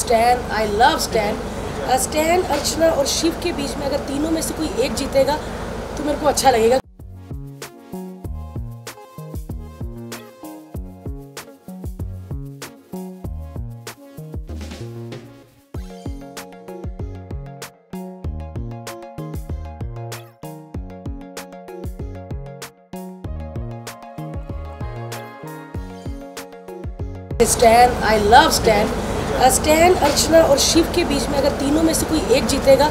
Stan I love Stan Stan Archana और शिव के बीच में अगर तीनों में से कोई एक जीतेगा तो मेरे को अच्छा लगेगा। Stan I love Stan Stan, Archana और शिव के बीच में अगर तीनों में से कोई एक जीतेगा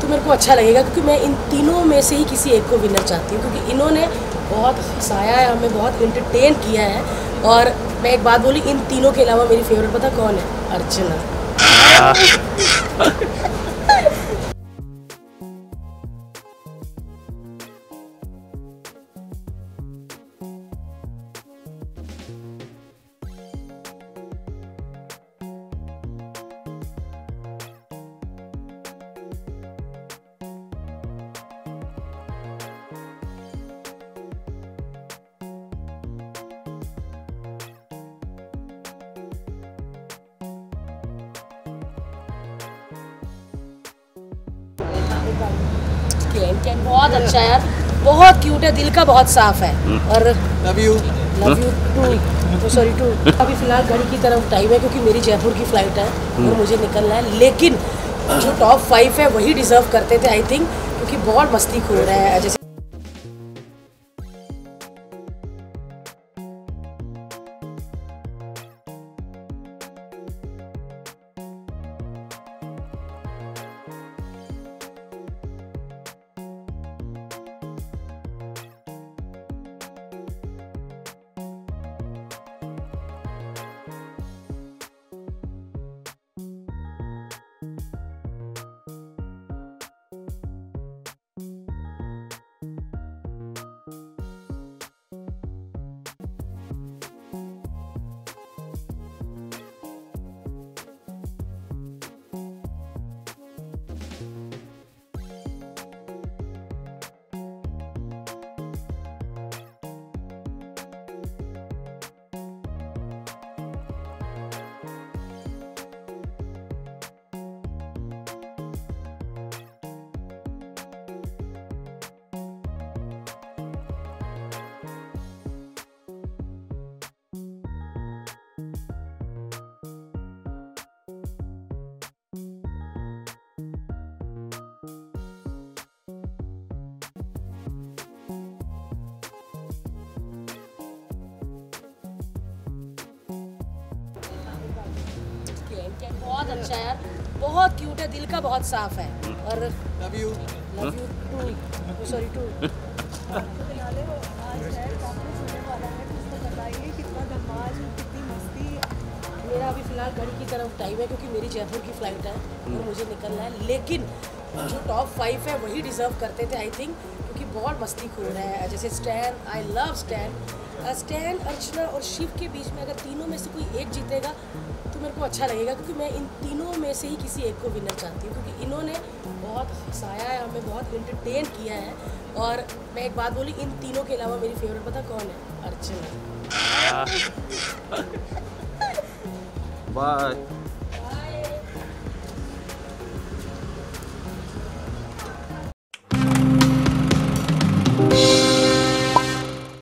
तो मेरे को अच्छा लगेगा, क्योंकि मैं इन तीनों में से ही किसी एक को विनर चाहती हूँ, क्योंकि इन्होंने बहुत हंसाया है, हमें बहुत इंटरटेन किया है, और मैं एक बात बोली, इन तीनों के अलावा मेरी फेवरेट पता कौन है? अर्चना। कैन कैन बहुत अच्छा है यार। बहुत क्यूट है दिल का बहुत साफ़ है। और love you love you too sorry too अभी फ़िलहाल घड़ी की तरफ़ टाइम है क्योंकि मेरी जयपुर की फ़्लाइट है और मुझे निकलना है। लेकिन जो टॉप फाइव है वही डिजर्व करते थे आई थिंक क्योंकि बहुत मस्ती खुल रहा है। जैसे बहुत अच्छा यार। बहुत क्यूट है दिल का बहुत साफ़ है। और love you love you too sorry too मेरा अभी फ़िलहाल घड़ी की तरफ़ टाइम है क्योंकि मेरी जयपुर की फ़्लाइट है और मुझे निकलना है। लेकिन जो टॉप फाइव है वही डिजर्व करते थे आई थिंक क्योंकि बहुत मस्ती खो रहा है। जैसे Stan I love Stan Stan Archana और शिव के बीच में अगर तीनों में से कोई एक जीतेगा तो मेरे को अच्छा लगेगा, क्योंकि मैं इन तीनों में से ही किसी एक को विनर चाहती हूँ, क्योंकि इन्होंने बहुत हंसाया है, हमें बहुत इंटरटेन किया है। और मैं एक बात बोली, इन तीनों के अलावा मेरी फेवरेट पता कौन है? अर्चना।